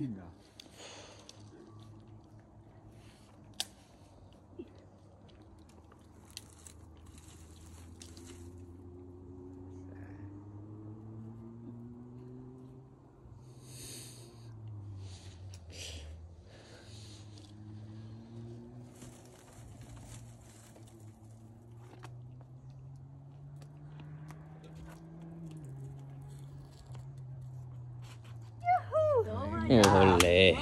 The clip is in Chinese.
Kinder. 哦嘞，